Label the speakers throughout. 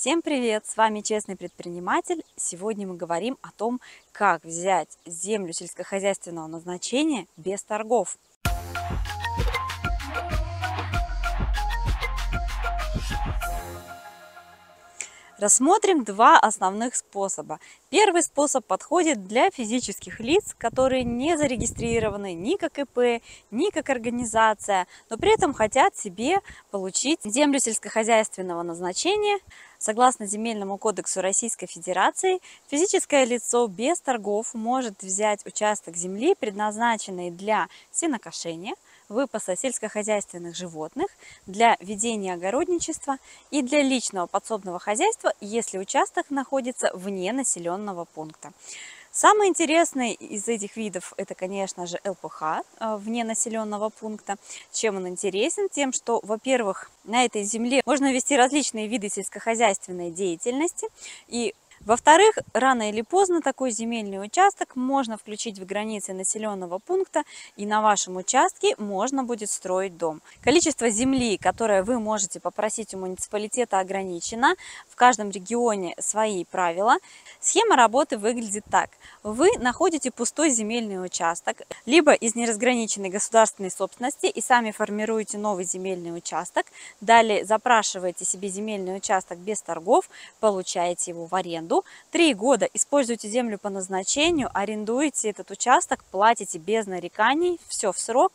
Speaker 1: Всем привет! С вами Честный предприниматель. Сегодня мы говорим о том, как взять землю сельскохозяйственного назначения без торгов. Рассмотрим два основных способа. Первый способ подходит для физических лиц, которые не зарегистрированы ни как ИП, ни как организация, но при этом хотят себе получить землю сельскохозяйственного назначения. Согласно Земельному кодексу Российской Федерации, физическое лицо без торгов может взять участок земли, предназначенный для сенокошения – выпаса сельскохозяйственных животных, для ведения огородничества и для личного подсобного хозяйства, если участок находится вне населенного пункта. Самый интересный из этих видов это, конечно же, ЛПХ э, вне населенного пункта. Чем он интересен? Тем, что, во-первых, на этой земле можно вести различные виды сельскохозяйственной деятельности, и во-вторых, рано или поздно такой земельный участок можно включить в границы населенного пункта, и на вашем участке можно будет строить дом. Количество земли, которое вы можете попросить у муниципалитета, ограничено. Каждом регионе свои правила. Схема работы выглядит так. Вы находите пустой земельный участок, либо из неразграниченной государственной собственности, и сами формируете новый земельный участок. Далее запрашиваете себе земельный участок без торгов, получаете его в аренду Три года используйте землю по назначению, арендуете этот участок, платите без нареканий, все в срок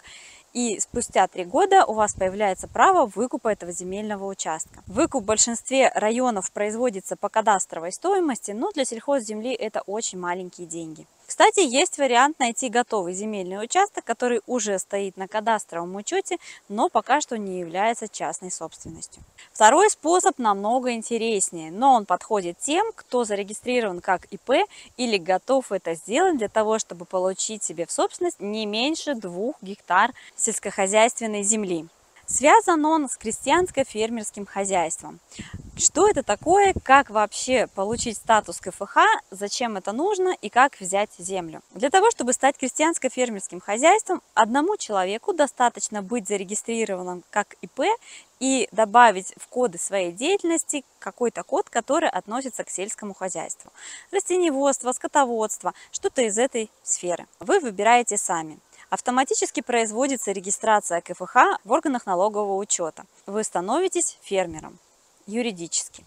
Speaker 1: и спустя три года у вас появляется право выкупа этого земельного участка. Выкуп в большинстве районов производится по кадастровой стоимости, но для сельхозземли это очень маленькие деньги. Кстати, есть вариант найти готовый земельный участок, который уже стоит на кадастровом учете, но пока что не является частной собственностью. Второй способ намного интереснее, но он подходит тем, кто зарегистрирован как ИП или готов это сделать для того, чтобы получить себе в собственность не меньше двух гектар сельскохозяйственной земли. Связан он с крестьянско-фермерским хозяйством. Что это такое, как вообще получить статус КФХ, зачем это нужно и как взять землю. Для того, чтобы стать крестьянско-фермерским хозяйством, одному человеку достаточно быть зарегистрированным как ИП и добавить в коды своей деятельности какой-то код, который относится к сельскому хозяйству. Растениеводство, скотоводство, что-то из этой сферы. Вы выбираете сами. Автоматически производится регистрация КФХ в органах налогового учета. Вы становитесь фермером юридически.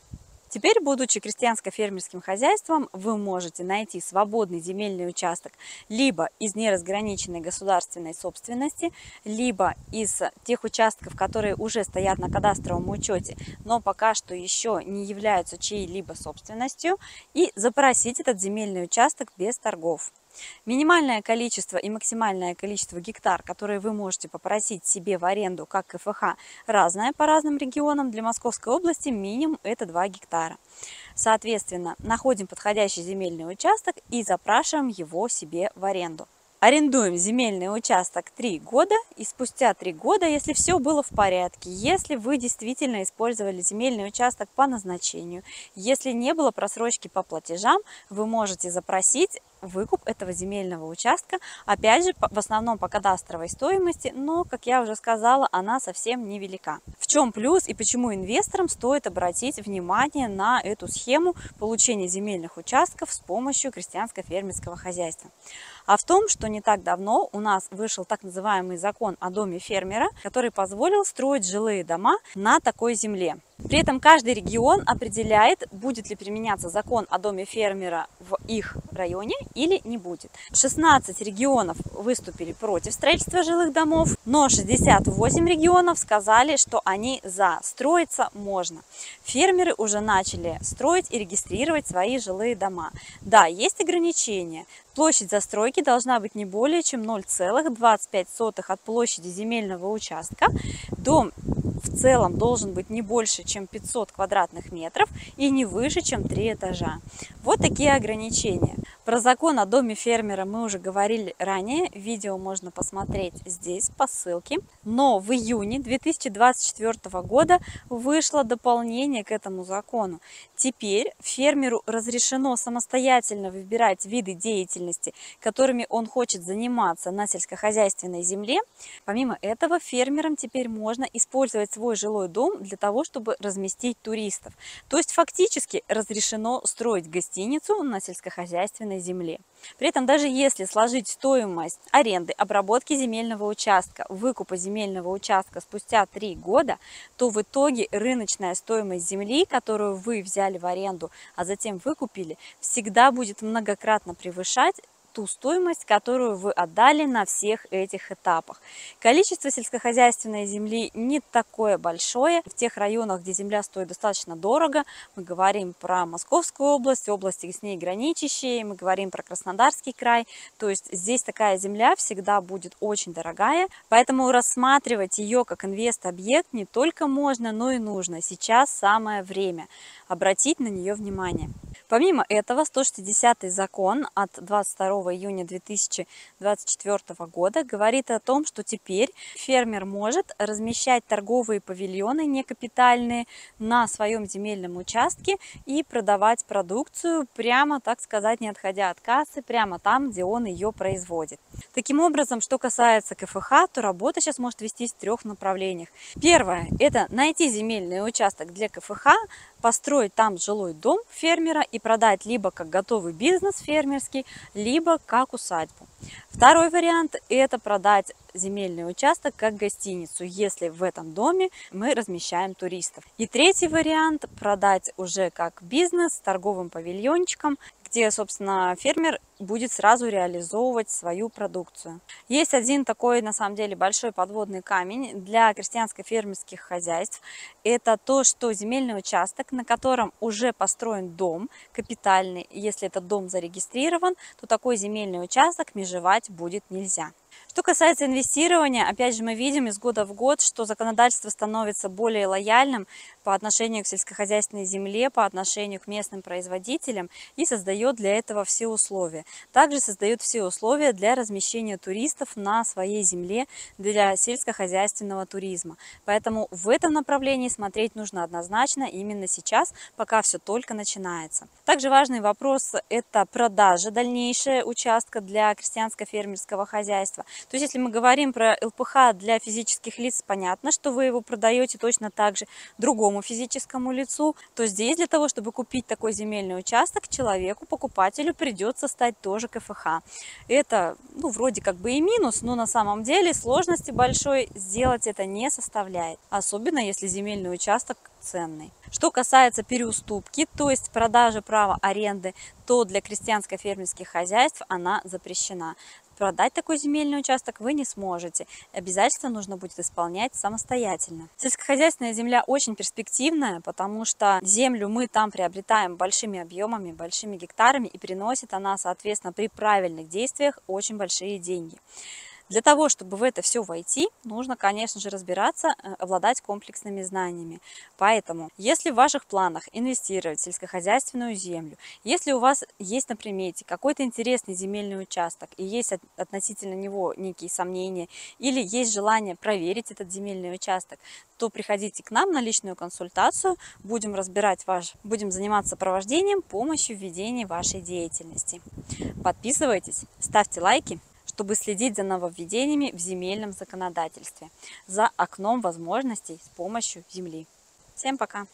Speaker 1: Теперь, будучи крестьянско-фермерским хозяйством, вы можете найти свободный земельный участок либо из неразграниченной государственной собственности, либо из тех участков, которые уже стоят на кадастровом учете, но пока что еще не являются чьей-либо собственностью, и запросить этот земельный участок без торгов. Минимальное количество и максимальное количество гектар, которые вы можете попросить себе в аренду как КФХ, разное по разным регионам. Для Московской области минимум это 2 гектара. Соответственно, находим подходящий земельный участок и запрашиваем его себе в аренду. Арендуем земельный участок 3 года и спустя 3 года, если все было в порядке, если вы действительно использовали земельный участок по назначению, если не было просрочки по платежам, вы можете запросить выкуп этого земельного участка, опять же, в основном по кадастровой стоимости, но, как я уже сказала, она совсем невелика. В чем плюс и почему инвесторам стоит обратить внимание на эту схему получения земельных участков с помощью крестьянско-фермерского хозяйства? А в том, что не так давно у нас вышел так называемый закон о доме фермера, который позволил строить жилые дома на такой земле. При этом каждый регион определяет, будет ли применяться закон о доме фермера в их районе или не будет. 16 регионов выступили против строительства жилых домов, но 68 регионов сказали, что они за. Строиться можно. Фермеры уже начали строить и регистрировать свои жилые дома. Да, есть ограничения. Площадь застройки должна быть не более чем 0,25 от площади земельного участка. Дом в целом должен быть не больше, чем 500 квадратных метров и не выше, чем 3 этажа. Вот такие ограничения. Про закон о доме фермера мы уже говорили ранее, видео можно посмотреть здесь по ссылке. Но в июне 2024 года вышло дополнение к этому закону. Теперь фермеру разрешено самостоятельно выбирать виды деятельности, которыми он хочет заниматься на сельскохозяйственной земле. Помимо этого, фермерам теперь можно использовать свой жилой дом для того, чтобы разместить туристов. То есть фактически разрешено строить гостиницу на сельскохозяйственной земле. При этом даже если сложить стоимость аренды, обработки земельного участка, выкупа земельного участка спустя 3 года, то в итоге рыночная стоимость земли, которую вы взяли в аренду, а затем выкупили, всегда будет многократно превышать ту стоимость, которую вы отдали на всех этих этапах. Количество сельскохозяйственной земли не такое большое. В тех районах, где земля стоит достаточно дорого, мы говорим про Московскую область, области с ней граничащие, мы говорим про Краснодарский край. То есть здесь такая земля всегда будет очень дорогая, поэтому рассматривать ее как инвест-объект не только можно, но и нужно. Сейчас самое время обратить на нее внимание. Помимо этого, 160 закон от 22 июня 2024 года говорит о том, что теперь фермер может размещать торговые павильоны некапитальные на своем земельном участке и продавать продукцию прямо, так сказать, не отходя от кассы, прямо там, где он ее производит. Таким образом, что касается КФХ, то работа сейчас может вестись в трех направлениях. Первое – это найти земельный участок для КФХ, построить там жилой дом фермера и продать либо как готовый бизнес фермерский, либо как усадьбу. Второй вариант – это продать земельный участок как гостиницу, если в этом доме мы размещаем туристов. И третий вариант – продать уже как бизнес с торговым павильончиком, где, собственно, фермер будет сразу реализовывать свою продукцию. Есть один такой, на самом деле, большой подводный камень для крестьянско-фермерских хозяйств. Это то, что земельный участок, на котором уже построен дом капитальный, если этот дом зарегистрирован, то такой земельный участок межевать будет нельзя. Что касается инвестирования, опять же мы видим из года в год, что законодательство становится более лояльным по отношению к сельскохозяйственной земле, по отношению к местным производителям и создает для этого все условия. Также создает все условия для размещения туристов на своей земле для сельскохозяйственного туризма. Поэтому в этом направлении смотреть нужно однозначно именно сейчас, пока все только начинается. Также важный вопрос – это продажа дальнейшая участка для крестьянско-фермерского хозяйства. То есть, если мы говорим про ЛПХ для физических лиц, понятно, что вы его продаете точно так же другому физическому лицу, то здесь для того, чтобы купить такой земельный участок, человеку, покупателю придется стать тоже КФХ. Это, ну, вроде как бы и минус, но на самом деле сложности большой сделать это не составляет. Особенно, если земельный участок ценный. Что касается переуступки, то есть продажи права аренды, то для крестьянско-фермерских хозяйств она запрещена продать такой земельный участок вы не сможете. Обязательства нужно будет исполнять самостоятельно. Сельскохозяйственная земля очень перспективная, потому что землю мы там приобретаем большими объемами, большими гектарами, и приносит она, соответственно, при правильных действиях очень большие деньги. Для того, чтобы в это все войти, нужно, конечно же, разбираться, э, обладать комплексными знаниями. Поэтому, если в ваших планах инвестировать в сельскохозяйственную землю, если у вас есть на примете какой-то интересный земельный участок и есть относительно него некие сомнения, или есть желание проверить этот земельный участок, то приходите к нам на личную консультацию, будем разбирать ваш, будем заниматься провождением, помощью в ведении вашей деятельности. Подписывайтесь, ставьте лайки чтобы следить за нововведениями в земельном законодательстве, за окном возможностей с помощью земли. Всем пока!